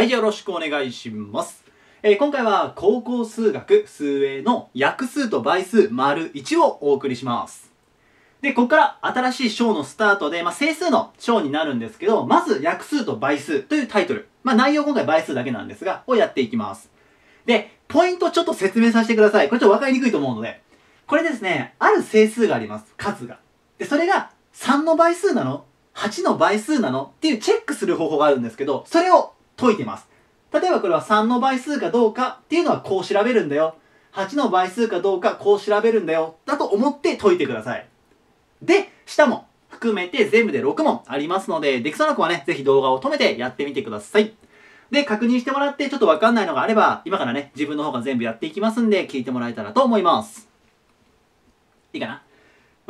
はい、よろしくお願いします。えー今回は高校数学数 A の約数と倍数丸1をお送りします。で、ここから新しい章のスタートで、まあ、整数の章になるんですけど、まず約数と倍数というタイトル。まあ、内容今回倍数だけなんですが、をやっていきます。で、ポイントちょっと説明させてください。これちょっとわかりにくいと思うので。これですね、ある整数があります。数が。で、それが3の倍数なの ?8 の倍数なの？っていうチェックする方法があるんですけど、それを解いてます。例えばこれは3の倍数かどうかっていうのはこう調べるんだよ。8の倍数かどうかこう調べるんだよ。だと思って解いてください。で、下も含めて全部で6問ありますので、できそうな子はね、ぜひ動画を止めてやってみてください。で、確認してもらってちょっとわかんないのがあれば、今からね、自分の方が全部やっていきますんで、聞いてもらえたらと思います。いいかな？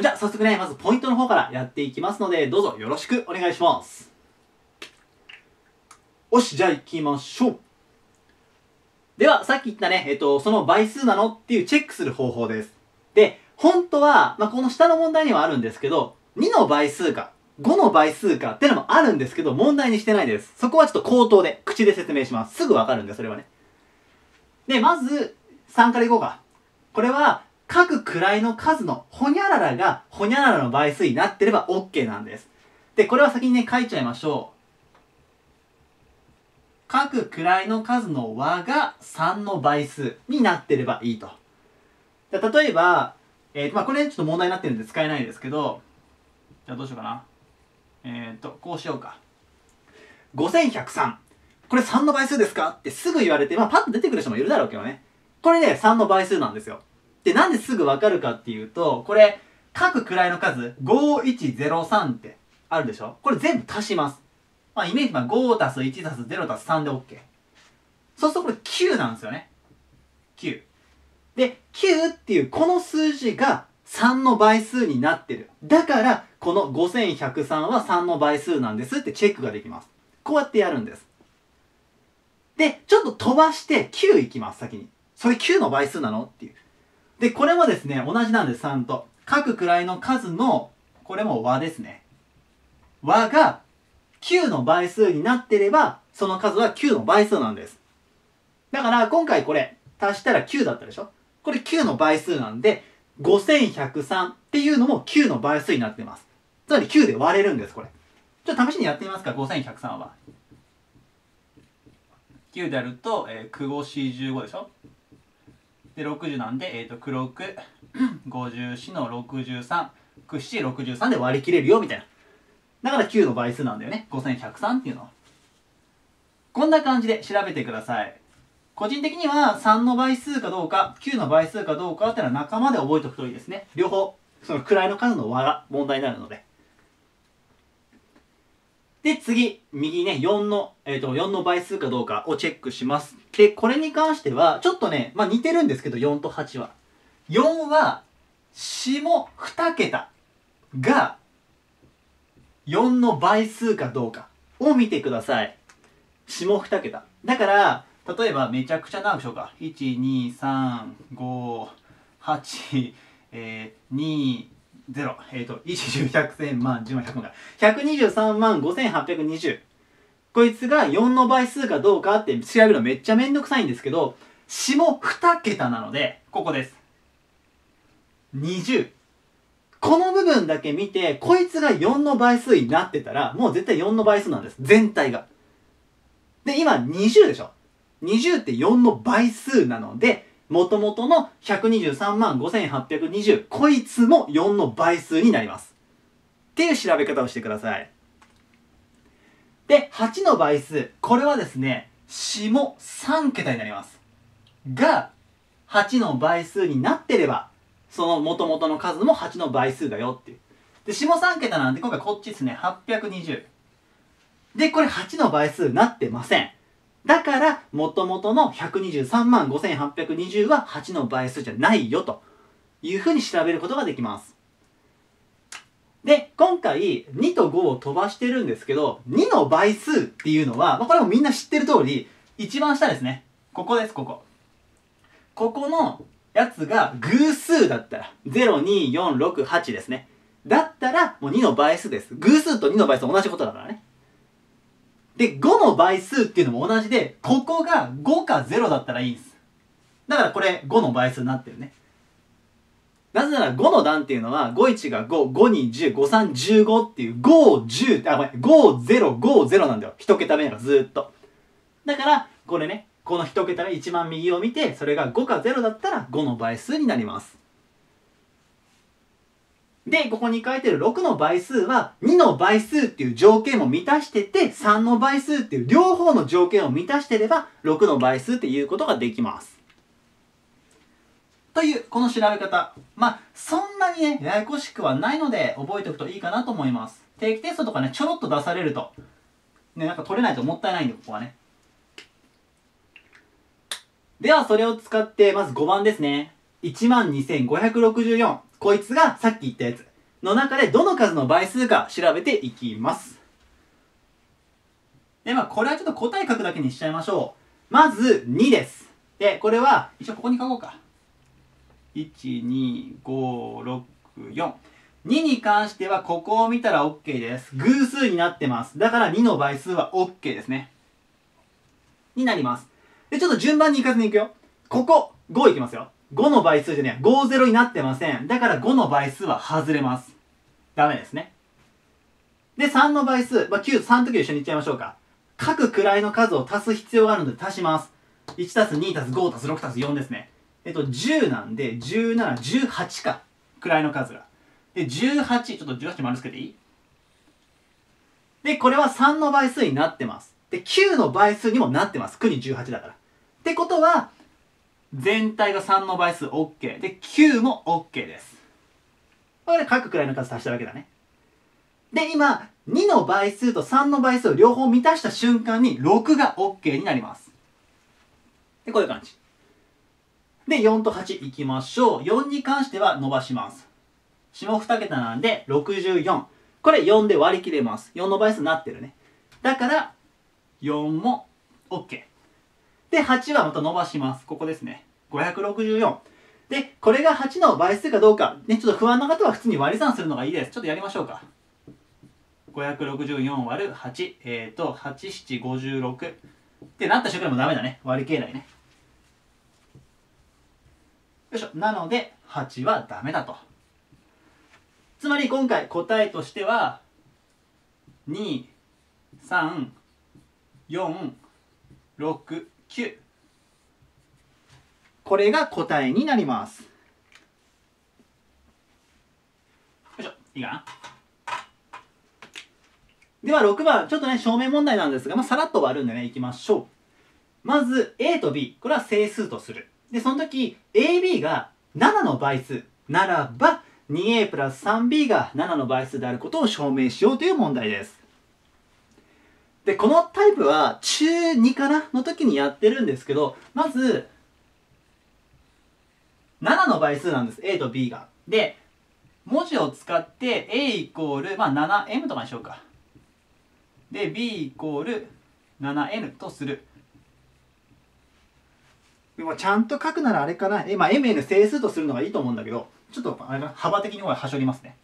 じゃあ、早速ね、まずポイントの方からやっていきますので、どうぞよろしくお願いします。よし、じゃあ行きましょう。では、さっき言ったね、えっと、その倍数なのっていうチェックする方法です。で、本当は、まあ、この下の問題にはあるんですけど、2の倍数か、5の倍数かってのもあるんですけど、問題にしてないです。そこはちょっと口頭で、口で説明します。すぐわかるんで、それはね。で、まず、3からいこうか。これは、各位の数のほにゃららがほにゃららの倍数になってれば OK なんです。で、これは先にね、書いちゃいましょう。各位の数の和が3の倍数になってればいいと。例えば、えーとまあ、これちょっと問題になってるんで使えないですけど、じゃあどうしようかな。えっ、ー、と、こうしようか。5103。これ3の倍数ですかってすぐ言われて、まあ、パッと出てくる人もいるだろうけどね。これね、3の倍数なんですよ。で、なんですぐわかるかっていうと、これ、各位の数、5103ってあるでしょこれ全部足します。まあ、イメージ、まあ、5たす1たす0たす3で OK。そうするとこれ9なんですよね。9。で、9っていうこの数字が3の倍数になってる。だから、この5103は3の倍数なんですってチェックができます。こうやってやるんです。で、ちょっと飛ばして9いきます、先に。それ9の倍数なのっていう。で、これもですね、同じなんです、3と。各位の数の、これも和ですね。和が9の倍数になってれば、その数は9の倍数なんです。だから、今回これ、足したら9だったでしょ？これ9の倍数なんで、5103っていうのも9の倍数になってます。つまり9で割れるんです、これ。ちょっと試しにやってみますか、5103は。9でやると、えー、9 5 4 15でしょ？で、60なんで、えっ、ー、と、9 6、54の63、9 7、63で割り切れるよ、みたいな。だから9の倍数なんだよね。5103っていうのは。こんな感じで調べてください。個人的には3の倍数かどうか、9の倍数かどうかっていうのは仲間で覚えておくといいですね。両方、その位の数の和が問題になるので。で、次、右ね、4の、えっ、ー、と、4の倍数かどうかをチェックします。で、これに関しては、ちょっとね、まあ似てるんですけど、4と8は。4は、下2桁が、4の倍数かどうかを見てください。下2桁。だから、例えばめちゃくちゃ長くしようか。1、2、3、5、8、えー、2、0。えっ、ー、と、1、10、100、1000万、10万、100万か。123万5820。こいつが4の倍数かどうかって調べるのめっちゃめんどくさいんですけど、下2桁なので、ここです。20。この部分だけ見て、こいつが4の倍数になってたら、もう絶対4の倍数なんです。全体が。で、今20でしょ。20って4の倍数なので、元々の123万5820、こいつも4の倍数になります。っていう調べ方をしてください。で、8の倍数。これはですね、下3桁になります。が、8の倍数になってれば、その元々の数も8の倍数だよっていう。で、下3桁なんで今回こっちですね、820。で、これ8の倍数なってません。だから、元々の123万5820は8の倍数じゃないよというふうに調べることができます。で、今回2と5を飛ばしてるんですけど、2の倍数っていうのは、まあ、これもみんな知ってる通り、一番下ですね。ここです、ここ。ここのやつが偶数だったら、0、2、4、6、8ですね。だったら、もう2の倍数です。偶数と2の倍数同じことだからね。で、5の倍数っていうのも同じで、ここが5か0だったらいいんです。だからこれ5の倍数になってるね。なぜなら5の段っていうのは、51が5、5に10、53、15っていう、5、10、あ、ごめん、5、0、5、0なんだよ。一桁目がずっと。だから、これね、この一桁目一番右を見て、それが5か0だったら5の倍数になります。で、ここに書いてる6の倍数は2の倍数っていう条件を満たしてて3の倍数っていう両方の条件を満たしてれば6の倍数っていうことができます。というこの調べ方。まあ、そんなにね、ややこしくはないので覚えておくといいかなと思います。定期テストとかね、ちょろっと出されると、ね、なんか取れないともったいないんで、ここはね。では、それを使って、まず5番ですね。12,564。こいつがさっき言ったやつの中でどの数の倍数か調べていきます。で、まあ、これはちょっと答え書くだけにしちゃいましょう。まず、2です。で、これは、一応ここに書こうか。1、2、5、6、4。2に関しては、ここを見たら OK です。偶数になってます。だから2の倍数は OK ですね。になります。で、ちょっと順番に行かずに行くよ。ここ、5いきますよ。5の倍数じゃねえ、50になってません。だから5の倍数は外れます。ダメですね。で、3の倍数、まあ、9、3の時一緒にいっちゃいましょうか。各位の数を足す必要があるので足します。1たす2たす5たす6たす4ですね。えっと、10なんで、17、18か。位の数が。で、18、ちょっと18丸つけていい？で、これは3の倍数になってます。で、9の倍数にもなってます。9に18だから。ってことは、全体が3の倍数 OK。で、9も OK です。これ各くらいの数足しただけだね。で、今、2の倍数と3の倍数を両方満たした瞬間に6が OK になります。で、こういう感じ。で、4と8いきましょう。4に関しては伸ばします。下2桁なんで64。これ4で割り切れます。4の倍数になってるね。だから、4も OK。で、8はまた伸ばします。ここですね。564。で、これが8の倍数かどうか、ね、ちょっと不安な方は普通に割り算するのがいいです。ちょっとやりましょうか。564割る8、えっ、ー、と、8、7、56。ってなった瞬間でもダメだね。割り切れないね。よいしょ。なので、8はダメだと。つまり今回答えとしては、2、3、4、6、9これが答えになります。よいしょ。いいかな？では6番。ちょっとね証明問題なんですが、まあ、さらっと終わるんでねいきましょう。まず A と B これは整数とする。でその時 AB が7の倍数ならば 2a プラス 3b が7の倍数であることを証明しようという問題です。で、このタイプは中2かなの時にやってるんですけど、まず、7の倍数なんです。A と B が。で、文字を使って A イコール、まあ 7M とかにしようか。で、B イコール 7N とする。でもちゃんと書くならあれかな。え、まあ MN 整数とするのがいいと思うんだけど、ちょっとあれ幅的にはしょりますね。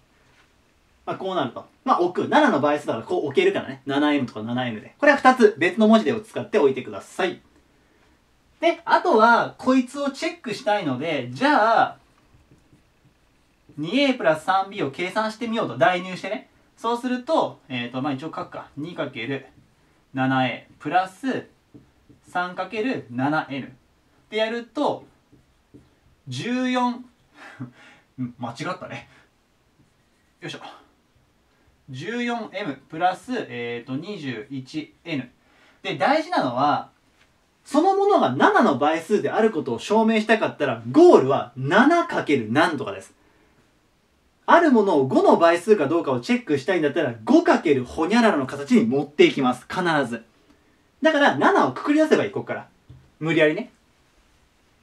まあ、こうなると。まあ、置く。7の倍数だからこう置けるからね。7m とか 7m で。これは2つ別の文字でを使って置いてください。で、あとは、こいつをチェックしたいので、じゃあ、2a プラス 3b を計算してみようと。代入してね。そうすると、えっ、ー、と、まあ、一応書くか。2×7a プラス 3×7n でやると、14 間違ったね。よいしょ。14m プラス、えー、と 21n で大事なのはそのものが7の倍数であることを証明したかったらゴールは 7× 何とかです。あるものを5の倍数かどうかをチェックしたいんだったら 5× ほにゃららの形に持っていきます。必ず。だから7をくくり出せばいいここから。無理やりね。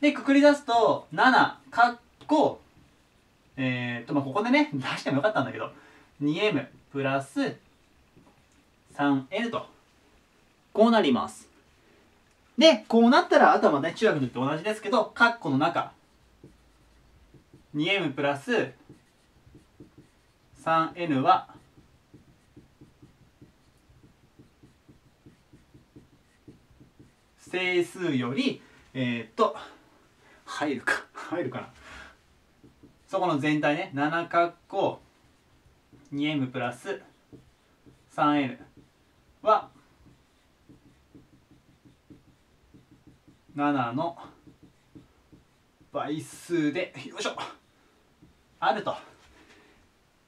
でくくり出すと7かっこえー、っとまあここでね出してもよかったんだけど 2m プラス 3n と。こうなります。でこうなったらあとはね中学の時と同じですけど括弧の中。2m プラス 3n は整数よりえー、っと入るか。入るかな。そこの全体ね7かっこ 2m プラス 3n は7の倍数でよいしょ。あると。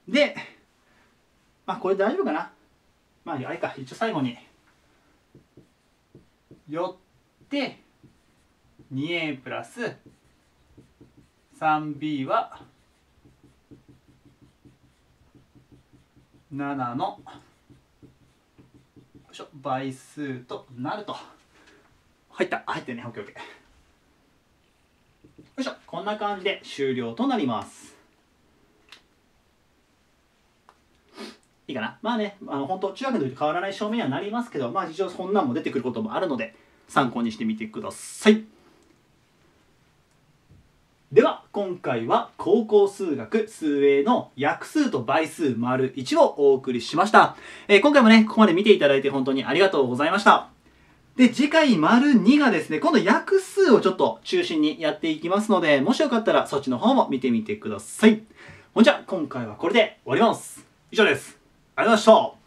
でまあこれ大丈夫かな？まああれか。一応最後に。よって 2a プラス 3b は7の。倍数となると。入った。入ってね。OKOK よいしょ。こんな感じで終了となります。いいかな。まあねあの本当中学の時と変わらない証明にはなりますけどまあ一応そんなんも出てくることもあるので参考にしてみてくださいでは今回は高校数学数 A の約数と倍数丸1をお送りしました、えー、今回もねここまで見ていただいて本当にありがとうございました。で次回丸2がですね今度約数をちょっと中心にやっていきますのでもしよかったらそっちの方も見てみてください。ほんじゃ今回はこれで終わります。以上です。ありがとうございました。